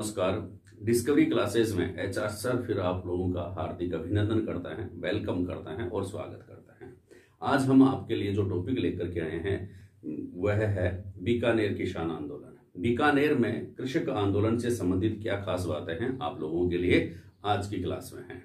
नमस्कार। Discovery classes में H R sir फिर आप लोगों का हार्दिक अभिनंदन करता है वेलकम करता है और स्वागत करता है। आज हम आपके लिए जो टॉपिक लेकर के आए हैं, वह है बीकानेर किसान आंदोलन। बीकानेर में कृषक आंदोलन से संबंधित क्या खास बातें हैं, आप लोगों के लिए आज की क्लास में है।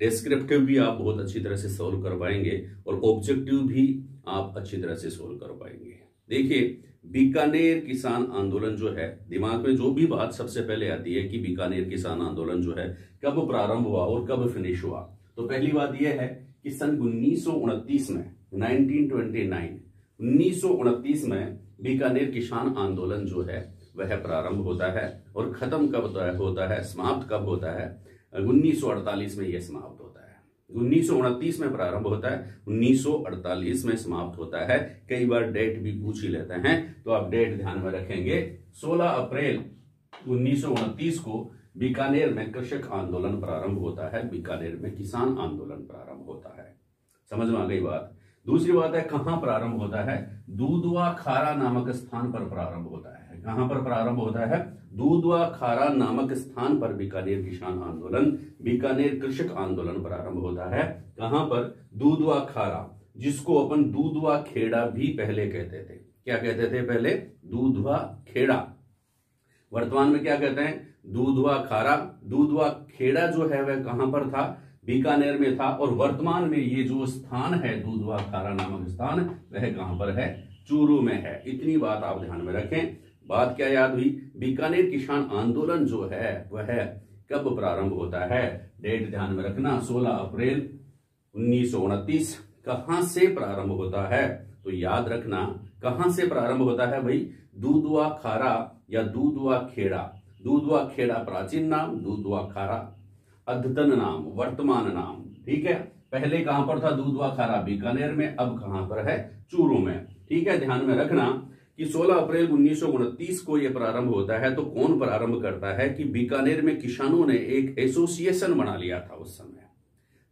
डिस्क्रिप्टिव भी आप बहुत अच्छी तरह से सोल्व कर पाएँगे और ऑब्जेक्टिव भी आप अच्छी तरह से सोल्व कर पाएँगे देखिए बीकानेर किसान आंदोलन जो है, दिमाग में जो भी बात सबसे पहले आती है कि बीकानेर किसान आंदोलन जो है, कब प्रारंभ हुआ और कब फिनिश हुआ? तो पहली बात यह है कि सन उन्नीस सौ उनतीस में 1929 1929 में बीकानेर किसान आंदोलन जो है, वह प्रारंभ होता है और खत्म कब होता है समाप्त कब होता है? 1948 में यह समाप्त उन्नीस सौ उनतीस में प्रारंभ होता है 1948 में समाप्त होता है। कई बार डेट भी पूछ ही लेते हैं तो आप डेट ध्यान में रखेंगे। 16 अप्रैल उन्नीस सौ उनतीस को बीकानेर में कृषक आंदोलन प्रारंभ होता है। बीकानेर में किसान आंदोलन प्रारंभ होता है। समझ में आ गई बात? दूसरी बात है, कहाँ प्रारंभ होता है? दूधवा खारा नामक स्थान पर प्रारंभ होता है। कहाँ पर प्रारंभ होता है? दूधवा खारा नामक स्थान पर बीकानेर किसान आंदोलन, बीकानेर कृषक आंदोलन प्रारंभ होता है। कहाँ पर? दूधवा खारा, जिसको अपन दूधवा खेड़ा भी पहले कहते थे। क्या कहते थे पहले? दूधवा खेड़ा। वर्तमान में क्या कहते हैं? दूधवा खारा, दूधवा खेड़ा जो है वह कहाँ पर था? बीकानेर में था। और वर्तमान में ये जो स्थान है, दूधवा खारा नामक स्थान, वह कहाँ पर है? चूरू में है। इतनी बात आप ध्यान में रखें। बात क्या याद हुई? बीकानेर किसान आंदोलन जो है, वह कब प्रारंभ होता है? डेट ध्यान में रखना 16 अप्रैल उन्नीस कहाँ से प्रारंभ होता है? तो याद रखना, कहाँ से प्रारंभ होता है भाई? दूधवा खारा या दूधवा खेड़ा दूधवा खेड़ा प्राचीन नाम दूधवा खारा अद्यतन नाम, वर्तमान नाम। ठीक है? पहले कहाँ पर था? दूधवा खारा बीकानेर में, अब कहाँ पर है? चूरू में। ठीक है? ध्यान में रखना कि 16 अप्रैल उन्नीस सौ उनतीस को यह प्रारंभ होता है तो कौन प्रारंभ करता है कि बीकानेर में किसानों ने एक एसोसिएशन बना लिया था उस समय।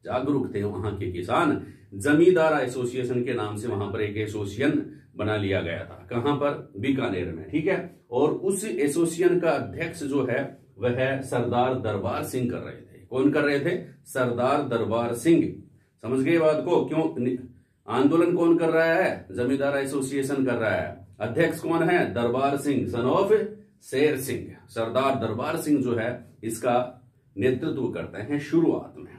जागरूक थे वहाँ के किसान, जमींदार एसोसिएशन के नाम से वहाँ पर एक एसोसिएशन बना लिया गया था। कहाँ पर? बीकानेर में, ठीक है? और उस एसोसिएशन का अध्यक्ष जो है, वह सरदार दरबार सिंह कर रहे थे। कौन कर रहे थे? सरदार दरबार सिंह। समझ गए बात को? क्यों? आंदोलन कौन कर रहा है? जमींदार एसोसिएशन कर रहा है। अध्यक्ष कौन है? दरबार सिंह सन ऑफ़ शेर सिंह। सरदार दरबार सिंह जो है, इसका नेतृत्व करते हैं शुरुआत में।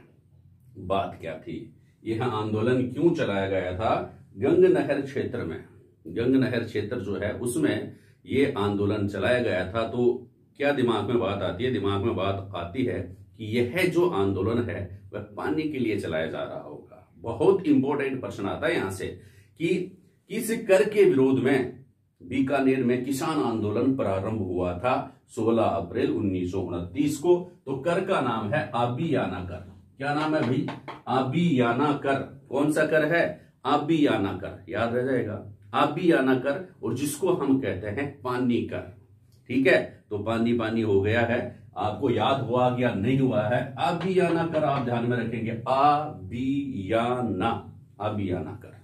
बात क्या थी? यह आंदोलन क्यों चलाया गया था? गंग नहर क्षेत्र में। गंग नहर क्षेत्र जो है, उसमें ये आंदोलन चलाया गया था। तो क्या दिमाग में बात आती है? दिमाग में बात आती है कि यह जो आंदोलन है, वह पानी के लिए चलाया जा रहा होगा। बहुत इंपॉर्टेंट प्रश्न आता है यहाँ से कि किस कर के विरोध में बीकानेर में किसान आंदोलन प्रारंभ हुआ था 16 अप्रैल उन्नीस सौ उनतीस को। तो कर का नाम है आबियाना कर क्या नाम है भाई? आबियाना कर कौन सा कर है? आबियाना कर याद रह जाएगा। आबियाना कर और जिसको हम कहते हैं पानी कर ठीक है? तो पानी पानी हो गया है। आपको याद हुआ या नहीं हुआ है आबियाना कर आप ध्यान में रखेंगे। आबियाना आबियाना कर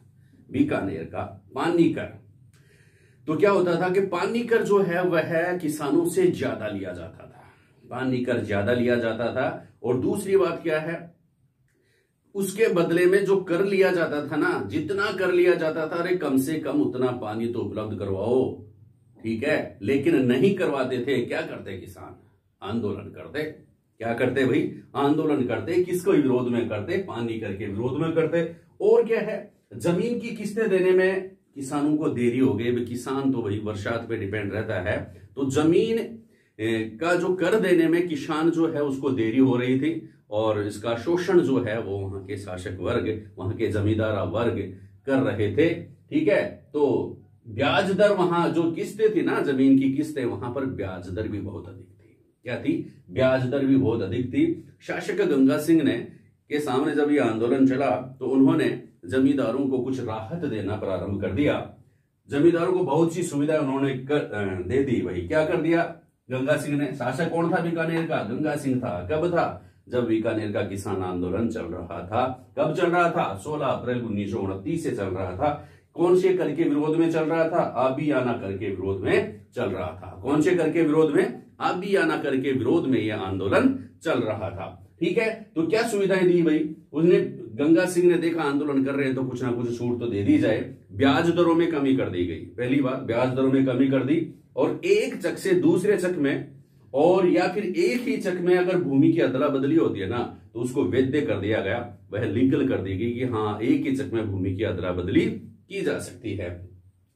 बीकानेर का पानी कर तो क्या होता था कि पानी कर जो है, वह किसानों से ज़्यादा लिया जाता था। पानी कर ज़्यादा लिया जाता था। और दूसरी बात क्या है? उसके बदले में जो कर लिया जाता था ना, जितना कर लिया जाता था, अरे कम से कम उतना पानी तो उपलब्ध करवाओ। ठीक है? लेकिन नहीं करवाते थे, क्या करते किसान? आंदोलन करते। क्या करते भाई? आंदोलन करते। किसको विरोध में करते? पानी करके विरोध में करते। और क्या है? ज़मीन की किस्तें देने में किसानों को देरी हो गई किसान तो भाई बरसात पे डिपेंड रहता है। तो ज़मीन का जो कर देने में किसान जो है, उसको देरी हो रही थी और इसका शोषण जो है, वो वहाँ के शासक वर्ग, वहाँ के जमींदारा वर्ग कर रहे थे, ठीक है? तो ब्याज दर वहाँ, जो किस्तें थी ना, ज़मीन की किस्तें, वहाँ पर ब्याज दर भी बहुत अधिक थी। क्या थी? ब्याज दर भी बहुत अधिक थी। शासक गंगा सिंह ने के सामने जब यह आंदोलन चला तो उन्होंने जमींदारों को कुछ राहत देना प्रारंभ कर दिया। जमींदारों को बहुत सी सुविधा उन्होंने कर, दे दी। वही क्या कर दिया? गंगा सिंह ने। शासक कौन था? बीकानेर का। गंगा सिंह था। कब था? जब बीकानेर का किसान आंदोलन चल रहा था। कब चल रहा था? 16 अप्रैल उन्नीस सौ उनतीस से चल रहा था। कौन से कर के विरोध में चल रहा था? आबियाना कर के विरोध में चल रहा था। कौन से कर के विरोध में? आबियाना करके विरोध में यह आंदोलन चल रहा था। ठीक है? तो क्या सुविधाएँ दी भाई? उसने गंगा सिंह ने देखा आंदोलन कर रहे हैं तो कुछ ना कुछ छूट तो दे दी जाए। ब्याज दरों में कमी कर दी गई। पहली बात, ब्याज दरों में कमी कर दी और एक चक से दूसरे चक में और या फिर एक ही चक में अगर भूमि की अदला बदली होती है ना तो उसको वैद्य कर दिया गया। वह लीगल कर दी गई कि हाँ एक ही चक में भूमि की अदला बदली की जा सकती है।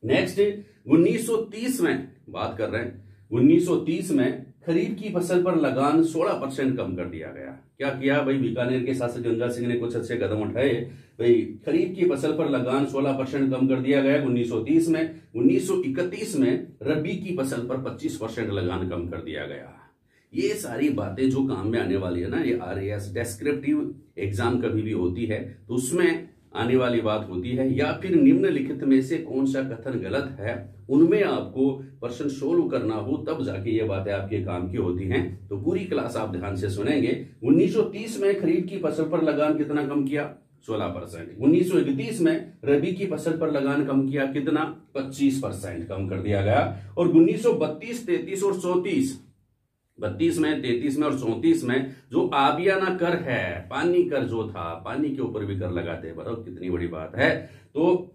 नेक्स्ट 1930 में बात कर रहे हैं। 1930 में खरीफ की फ़सल पर लगान 16 परसेंट कम कर दिया गया। क्या किया? भाई बीकानेर के शासक गंगा सिंह ने कुछ अच्छे कदम उठाए। भाई खरीफ की फ़सल पर लगान 16 परसेंट कम कर दिया गया। 1930 में 1931 में रबी की फ़सल पर 25 परसेंट लगान कम कर दिया गया। ये सारी बातें जो काम में आने वाली है ना, ये आर एस डेस्क्रिप्टिव एग्ज़ाम कभी भी होती है तो उसमें आने वाली बात होती है, या फिर निम्नलिखित में से कौन सा कथन गलत है, उनमें आपको प्रश्न सोल्व करना हो, तब जाके ये बातें आपके काम की होती हैं। तो पूरी क्लास आप ध्यान से सुनेंगे। 1930 में खरीद की फ़सल पर लगान कितना कम किया? 16 परसेंट। उन्नीस सौ इकतीस में रबी की फ़सल पर लगान कम किया कितना? 25 परसेंट कम कर दिया गया। और उन्नीस सौ और चौतीस बत्तीस में, तैतीस में और चौतीस में, जो आबियाना कर है, पानी कर जो था, पानी के ऊपर भी कर लगाते हैं। बताओ कितनी बड़ी बात है। तो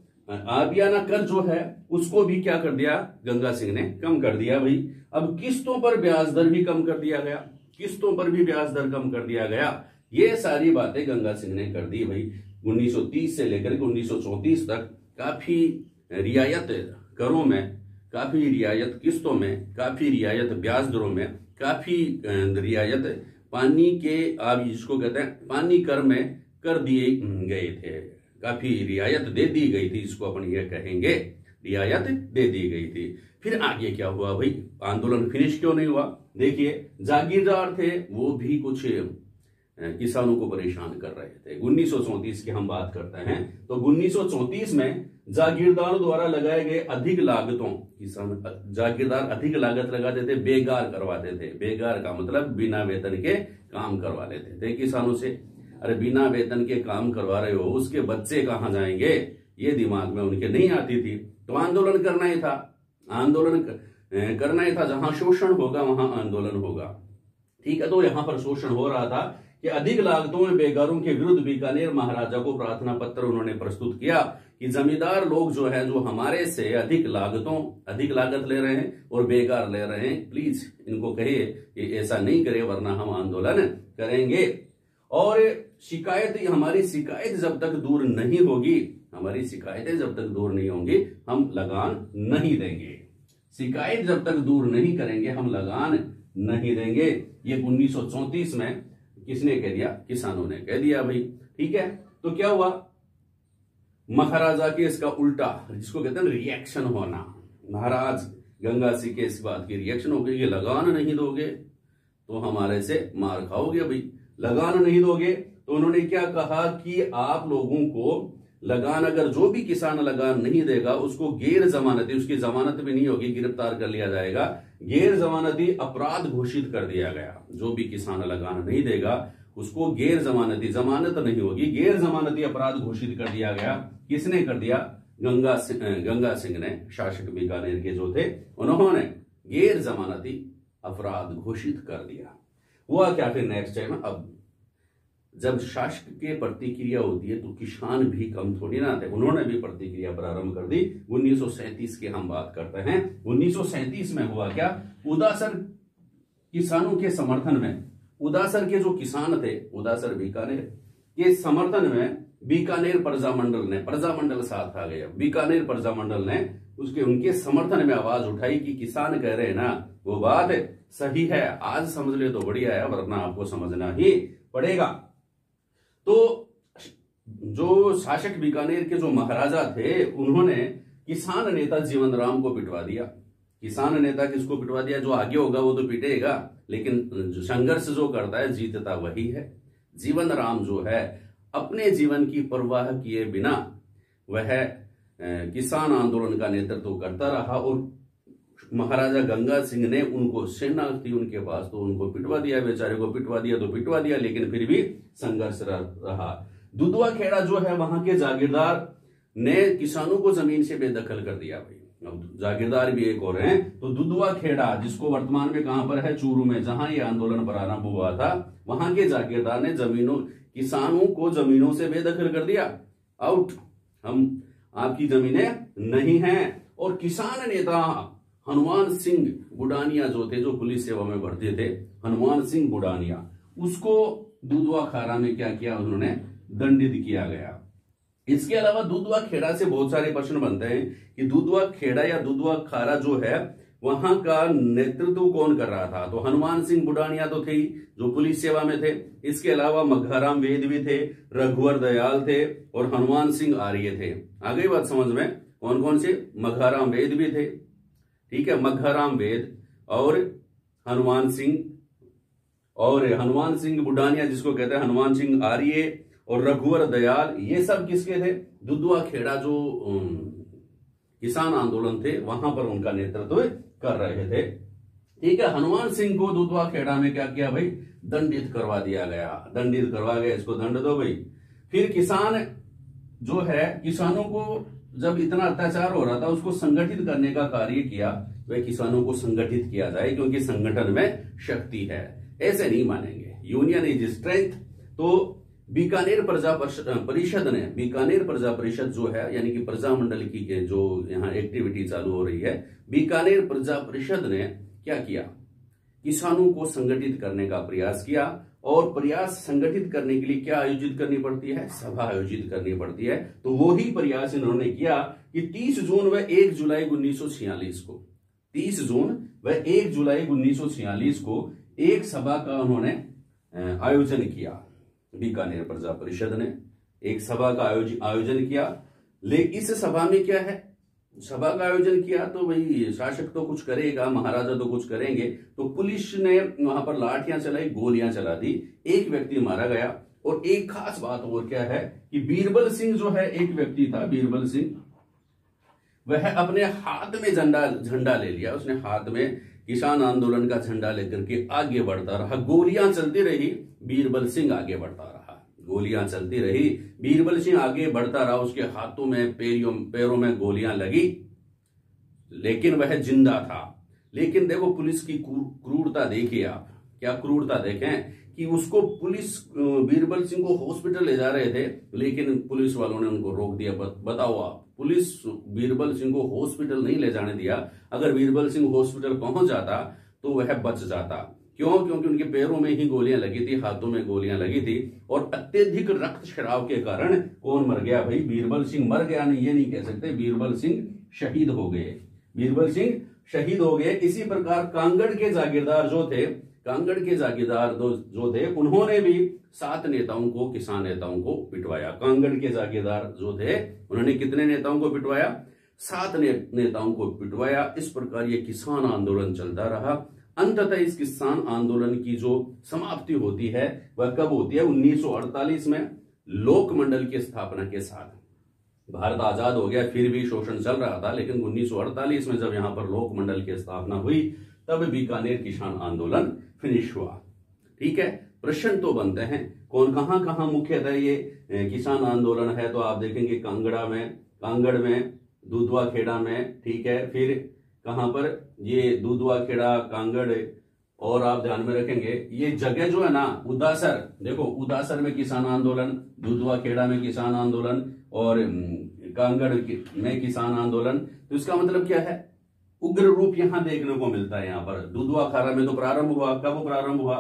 आबियाना कर जो है, उसको भी क्या कर दिया? गंगा सिंह ने कम कर दिया भाई। अब किस्तों पर ब्याज दर भी कम कर दिया गया। किस्तों पर भी ब्याज दर कम कर दिया गया। ये सारी बातें गंगा सिंह ने कर दी भाई। 1930 से लेकर के 1934 तक काफ़ी रियायत करों में काफ़ी रियायत किस्तों में, काफ़ी रियायत ब्याज दरों में, काफ़ी रियायत पानी के आप जिसको कहते हैं, पानी कर में कर दिए गए थे। काफ़ी रियायत दे दी गई थी, इसको अपन ये कहेंगे, रियायत दे दी गई थी। फिर आगे क्या हुआ भाई? आंदोलन फिनिश क्यों नहीं हुआ? देखिए, जागीरदार थे, वो भी कुछ किसानों को परेशान कर रहे थे। उन्नीस की हम बात करते हैं तो उन्नीस में जागीरदारों द्वारा लगाए गए अधिक लागतों, किसान, जागीरदार अधिक लागत लगाते थे बेगार करवाते थे। बेगार का मतलब बिना वेतन के काम करवा लेते थे किसानों से, अरे बिना वेतन के काम करवा रहे हो, उसके बच्चे कहाँ जाएँगे? ये दिमाग में उनके नहीं आती थी। तो आंदोलन करना ही था। आंदोलन करना ही था। जहाँ शोषण होगा, वहाँ आंदोलन होगा। ठीक है तो यहाँ पर शोषण हो रहा था। कि अधिक लागतों में बेगारों के विरुद्ध बीकानेर महाराजा को प्रार्थना पत्र उन्होंने प्रस्तुत किया कि जमींदार लोग जो है, जो हमारे से अधिक लागतों, अधिक लागत ले रहे हैं और बेकार ले रहे हैं प्लीज़ इनको कहिए कि ऐसा नहीं करे, वरना हम आंदोलन करेंगे। और शिकायत हमारी शिकायत जब तक दूर नहीं होगी, हमारी शिकायतें जब तक दूर नहीं होंगी, हम लगान नहीं देंगे। शिकायत जब तक दूर नहीं करेंगे, हम लगान नहीं देंगे। ये उन्नीस सौ चौंतीस में किसने कह दिया? किसानों ने कह दिया भाई। ठीक है? तो क्या हुआ? महाराजा के इसका उल्टा, जिसको कहते हैं रिएक्शन होना। महाराज, गंगा सिंह के इस बात की रिएक्शन हो गई लगान नहीं दोगे तो हमारे से मार खाओगे भाई। लगान नहीं दोगे? तो उन्होंने क्या कहा कि आप लोगों को लगान अगर जो भी किसान लगान नहीं देगा, उसको गैर जमानती, उसकी जमानत भी नहीं होगी, गिरफ़्तार कर लिया जाएगा। गैर जमानती अपराध घोषित कर दिया गया। जो भी किसान लगान नहीं देगा, उसको गैर जमानती, जमानत नहीं होगी। गैर जमानती अपराध घोषित कर दिया गया। किसने कर दिया? गंगा सिंह गंगा सिंह ने, शासक बीकानेर के जो थे, उन्होंने गैर जमानती अपराध घोषित कर दिया। हुआ क्या फिर नेक्स्ट टाइम अब जब शासक के प्रतिक्रिया होती है तो किसान भी कम थोड़ी ना थे उन्होंने भी प्रतिक्रिया प्रारंभ कर दी। उन्नीस की हम बात करते हैं। उन्नीस सौ सैंतीस में हुआ क्या? उदासर किसानों के समर्थन में। उदासर के जो किसान थे, उदासर बीकानेर। के समर्थन में बीकानेर प्रजामंडल ने, प्रजामंडल साथ आ गया। बीकानेर प्रजामंडल ने उसके, उनके समर्थन में आवाज़ उठाई कि किसान कह रहे ना, वो बात सही है। आज समझ ले तो बढ़िया है, वरना आपको समझना ही पड़ेगा। तो जो शासक बीकानेर के जो महाराजा थे, उन्होंने किसान नेता जीवन राम को पिटवा दिया। किसान नेता किसको पिटवा दिया? जो आगे होगा वो तो पिटेगा, लेकिन संघर्ष जो करता है, जीतता वही है। जीवन राम जो है, अपने जीवन की परवाह किए बिना, वह किसान आंदोलन का नेतृत्व करता रहा और महाराजा गंगा सिंह ने उनको सेना थी उनके पास तो उनको पिटवा दिया, बेचारे को पिटवा दिया तो पिटवा दिया, लेकिन फिर भी संघर्ष रहा। दुधवा खेड़ा जो है वहाँ के जागीरदार ने किसानों को ज़मीन से बेदखल कर दिया भाई। अब जागीरदार भी एक और हैं तो दुधवा खेड़ा, जिसको वर्तमान में कहाँ पर है? चूरू में, जहाँ ये आंदोलन प्रारंभ हुआ था, वहाँ के जागीरदार ने जमीनों, किसानों को जमीनों से बेदखल कर दिया। आउट। हम, आपकी जमीनें नहीं हैं, और किसान नेता हनुमान सिंह बुडानिया जो थे, जो पुलिस सेवा में भर्ती थे, हनुमान सिंह बुडानिया, उसको दुधवा खारा में क्या किया उन्होंने? दंडित किया गया। इसके अलावा दुधवा खेड़ा से बहुत सारे प्रश्न बनते हैं कि दुधवा खेड़ा या दुधवा खारा जो है, वहाँ का नेतृत्व कौन कर रहा था? तो हनुमान सिंह बुडानिया तो थे ही, जो पुलिस सेवा में थे। इसके अलावा मघाराम वेद भी थे, रघुवर दयाल थे और हनुमान सिंह आर्य थे। आ गई बात समझ में? कौन कौन से? मघाराम वेद भी थे। ठीक है मघाराम वेद और हनुमान सिंह और हनुमान सिंह बुडानिया जिसको कहते हैं, हनुमान सिंह आर्य और रघुवर दयाल, ये सब किसके थे? दुधुआ खेड़ा जो किसान आंदोलन थे, वहाँ पर उनका नेतृत्व कर रहे थे। ठीक है, हनुमान सिंह को दुधवा खेड़ा में क्या किया भाई? दंडित करवा दिया गया। दंडित करवा गया, इसको दंड दो भाई। फिर किसान जो है, किसानों को जब इतना अत्याचार हो रहा था, उसको संगठित करने का कार्य किया वह किसानों को संगठित किया जाए, क्योंकि संगठन में शक्ति है। ऐसे नहीं मानेंगे। Union is strength. तो बीकानेर प्रजा परिषद ने, बीकानेर प्रजा परिषद जो है, यानी कि प्रजा मंडल की जो यहाँ एक्टिविटी चालू हो रही है, बीकानेर प्रजा परिषद ने क्या किया? किसानों को संगठित करने का प्रयास किया। और प्रयास संगठित करने के लिए क्या आयोजित करनी पड़ती है? सभा आयोजित करनी पड़ती है। तो वो ही प्रयास इन्होंने किया कि 30 जून व 1 जुलाई उन्नीस सौ छियालीस को 30 जून व 1 जुलाई उन्नीस सौ छियालीस को एक सभा का उन्होंने आयोजन किया। बीकानेर प्रजा परिषद ने एक सभा का आयोजन किया। ले, इस सभा में क्या है? सभा का आयोजन किया तो भाई शासक तो कुछ करेगा, महाराजा तो कुछ करेंगे। तो पुलिस ने वहाँ पर लाठियाँ चलाई, गोलियाँ चला दी। एक व्यक्ति मारा गया। और एक खास बात और क्या है कि बीरबल सिंह जो है, एक व्यक्ति था बीरबल सिंह। वह अपने हाथ में झंडा झंडा ले लिया। उसने हाथ में किसान आंदोलन का झंडा लेकर के आगे बढ़ता रहा। गोलियाँ चलती रही। बीरबल सिंह आगे बढ़ता रहा। गोलियाँ चलती रही। बीरबल सिंह आगे बढ़ता रहा, उसके हाथों में पैरों पैरों में गोलियाँ लगी। लेकिन वह ज़िंदा था। लेकिन देखो, पुलिस की क्रूरता देखिए आप। क्या क्रूरता देखें कि उसको पुलिस बीरबल सिंह को हॉस्पिटल ले जा रहे थे, लेकिन पुलिस वालों ने उनको रोक दिया। बताओ आप, पुलिस बीरबल सिंह को हॉस्पिटल नहीं ले जाने दिया। अगर बीरबल सिंह हॉस्पिटल पहुँच जाता तो वह बच जाता। क्यों? क्योंकि उनके पैरों में ही गोलियाँ लगी थी हाथों में गोलियाँ लगी थी और अत्यधिक रक्त शराब के कारण कौन मर गया भाई? बीरबल सिंह मर गया। नहीं ये नहीं कह सकते बीरबल सिंह शहीद हो गए। बीरबल सिंह शहीद हो गए। इसी प्रकार कांगड़ के जागीरदार जो थे कांगड़ के जागीरदार जो थे उन्होंने भी सात नेताओं को किसान नेताओं को पिटवाया। कांगड़ के जागीरदार जो थे उन्होंने कितने नेताओं को पिटवाया? सात ने, नेताओं को पिटवाया। इस प्रकार ये किसान आंदोलन चलता रहा। अंततः इस किसान आंदोलन की जो समाप्ति होती है, वह कब होती है? 1948 में लोक मंडल की स्थापना के साथ। भारत आज़ाद हो गया, फिर भी शोषण चल रहा था, लेकिन 1948 में जब यहाँ पर लोकमंडल की स्थापना हुई, तब बीकानेर किसान आंदोलन फिनिश हुआ। ठीक है? प्रश्न तो बनते हैं, कौन, कहाँ कहाँ मुख्यतः ये किसान आंदोलन है? तो आप देखेंगे कांगड़ा में, कांगड़ में, दूधवा खेड़ा में, ठीक है? फिर कहाँ पर? ये दूधवा, खेड़ा, कांगड़, और आप ध्यान में रखेंगे, ये जगह जो है ना, उदासर, देखो, उदासर में किसान आंदोलन, दूधवा, खेड़ा में किसान आंदोलन, और कांगड़ में किसान आंदोलन तो इसका मतलब क्या है? उग्र रूप यहाँ देखने को मिलता है यहाँ पर। दुधवा खारा में तो प्रारंभ हुआ, कब प्रारंभ हुआ?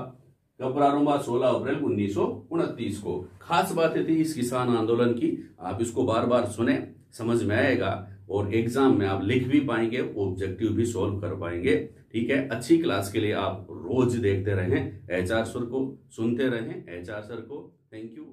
कब प्रारंभ हुआ? सोलह अप्रैल उन्नीस सौ उनतीस को। खास बात थी इस किसान आंदोलन की, आप इसको बार बार सुने, समझ में आएगा। और एग्ज़ाम में आप लिख भी पाएँगे ऑब्जेक्टिव भी सॉल्व कर पाएँगे। ठीक है? अच्छी क्लास के लिए आप रोज देखते रहें एच आर सर को सुनते रहें। एच आर सर को थैंक यू